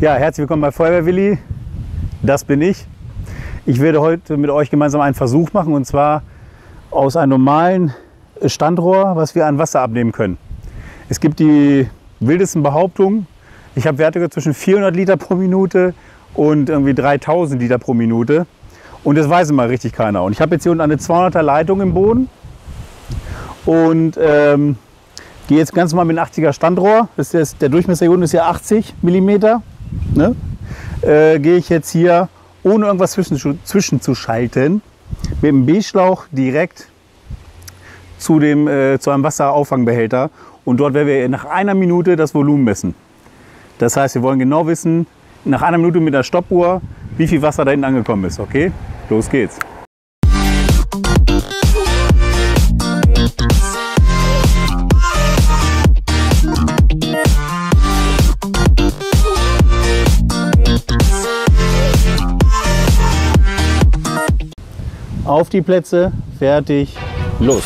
Ja, herzlich willkommen bei Feuerwehr Das bin ich. Ich werde heute mit euch gemeinsam einen Versuch machen und zwar aus einem normalen Standrohr, was wir an Wasser abnehmen können. Es gibt die wildesten Behauptungen. Ich habe Werte zwischen 400 Liter pro Minute und irgendwie 3000 Liter pro Minute. Und das weiß immer richtig keiner. Und ich habe jetzt hier unten eine 200er Leitung im Boden und ähm, gehe jetzt ganz normal mit einem 80er Standrohr. Das ist der Durchmesser hier unten ist ja 80 mm. Ne? Äh, gehe ich jetzt hier ohne irgendwas zwischen, zwischenzuschalten mit dem B-Schlauch direkt zu, dem, äh, zu einem Wasserauffangbehälter und dort werden wir nach einer Minute das Volumen messen. Das heißt, wir wollen genau wissen, nach einer Minute mit der Stoppuhr, wie viel Wasser da hinten angekommen ist. Okay, los geht's. Auf die Plätze, fertig, los.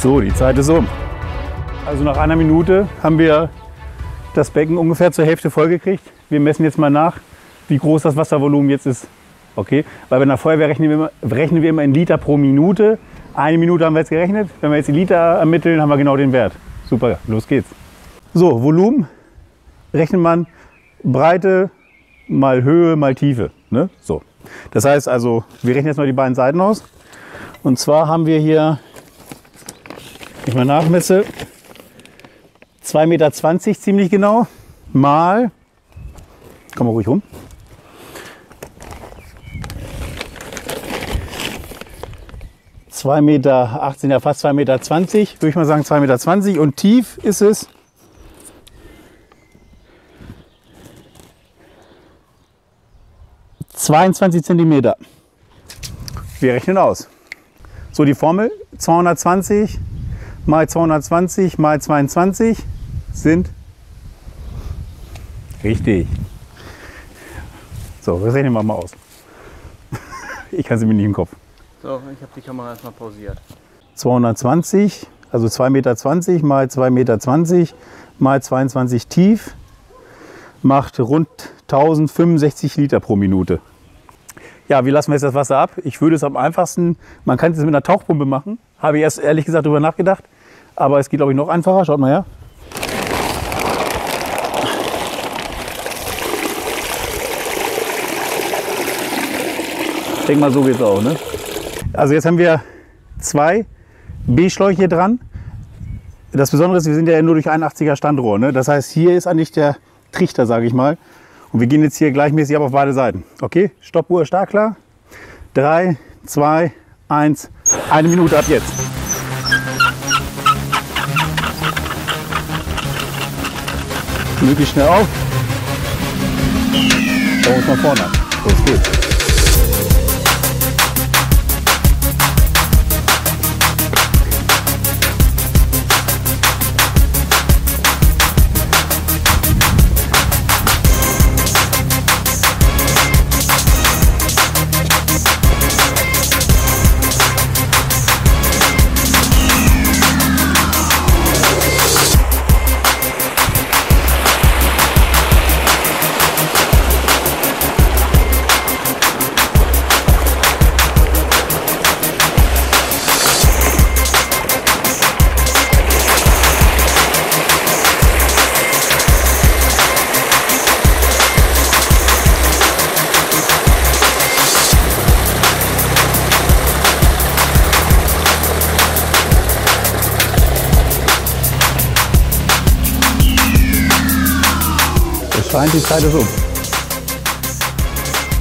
So, die Zeit ist um. Also nach einer Minute haben wir das Becken ungefähr zur Hälfte vollgekriegt. Wir messen jetzt mal nach, wie groß das Wasservolumen jetzt ist. Okay? Weil bei der Feuerwehr rechnen wir, immer, rechnen wir immer in Liter pro Minute. Eine Minute haben wir jetzt gerechnet. Wenn wir jetzt die Liter ermitteln, haben wir genau den Wert. Super, los geht's. So, Volumen rechnet man Breite mal Höhe mal Tiefe. Ne? So. Das heißt also, wir rechnen jetzt mal die beiden Seiten aus. Und zwar haben wir hier ich mal nachmesse, 2,20 Meter ziemlich genau, mal, komm mal ruhig rum, zwei Meter 18, ja fast 2,20 Meter, würde ich mal sagen 2,20 Meter und tief ist es. ...22 Zentimeter. Wir rechnen aus. So, die Formel 220 mal 220 mal 22 sind richtig. So, das rechnen wir mal aus. Ich kann sie mir nicht im Kopf. So, ich habe die Kamera erstmal pausiert. 220, also 2,20 Meter mal 2,20 Meter mal 22 tief macht rund 1065 Liter pro Minute. Ja, wie lassen wir jetzt das Wasser ab? Ich würde es am einfachsten, man kann es mit einer Tauchpumpe machen. Habe ich erst ehrlich gesagt darüber nachgedacht. Aber es geht, glaube ich, noch einfacher. Schaut mal her. Ich denke mal, so geht es auch. Ne? Also jetzt haben wir zwei B-Schläuche dran. Das Besondere ist, wir sind ja nur durch 81er Standrohr. Ne? Das heißt, hier ist eigentlich der Trichter, sage ich mal. Und wir gehen jetzt hier gleichmäßig ab auf beide Seiten. Okay, Stoppuhr stark klar. Drei, zwei, eins, eine Minute ab jetzt. Möglichst schnell auf. Wir uns mal vorne. Los geht's. Scheint die Zeit ist um.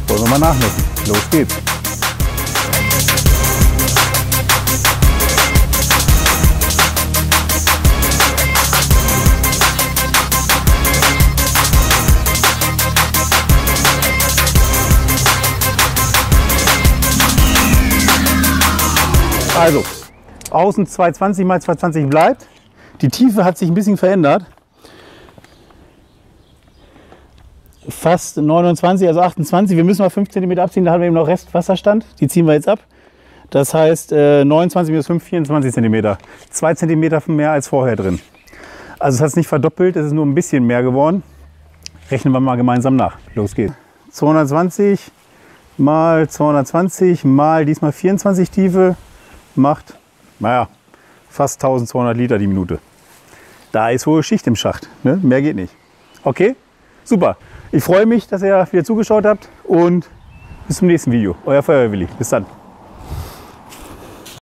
Wollen wir mal nachmessen. Los geht's. Also, außen 220 mal 220 bleibt. Die Tiefe hat sich ein bisschen verändert. Fast 29, also 28. Wir müssen mal 5 cm abziehen, da haben wir eben noch Restwasserstand. Die ziehen wir jetzt ab. Das heißt, äh, 29 minus 5, 24 cm. 2 cm mehr als vorher drin. Also es hat es nicht verdoppelt, es ist nur ein bisschen mehr geworden. Rechnen wir mal gemeinsam nach. Los geht's. 220 mal 220 mal diesmal 24 Tiefe macht, naja, fast 1200 Liter die Minute. Da ist hohe Schicht im Schacht. Ne? Mehr geht nicht. Okay, super. Ich freue mich, dass ihr wieder zugeschaut habt und bis zum nächsten Video. Euer Feuerwehrwilli. Bis dann.